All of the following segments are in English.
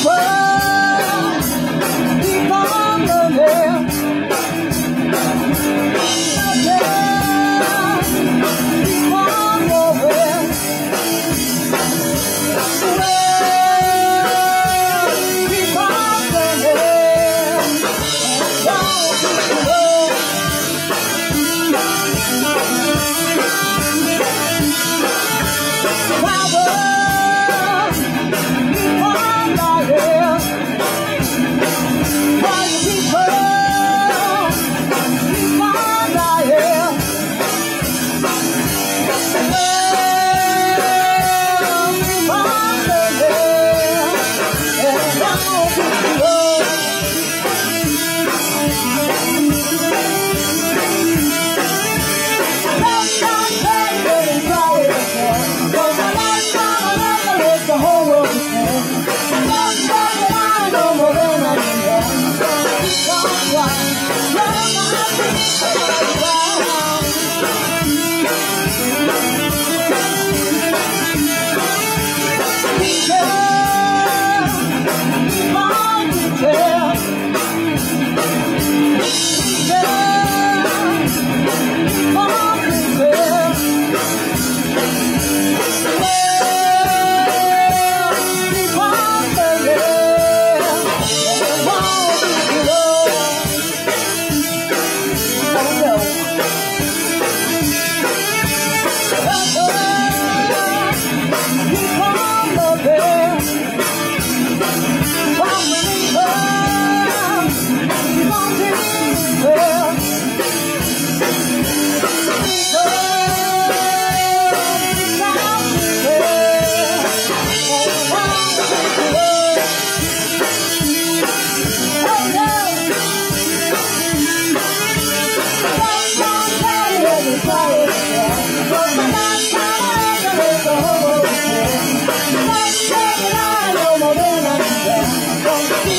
Whoa. Yes.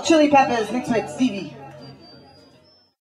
Chili Peppers mixed with Stevie.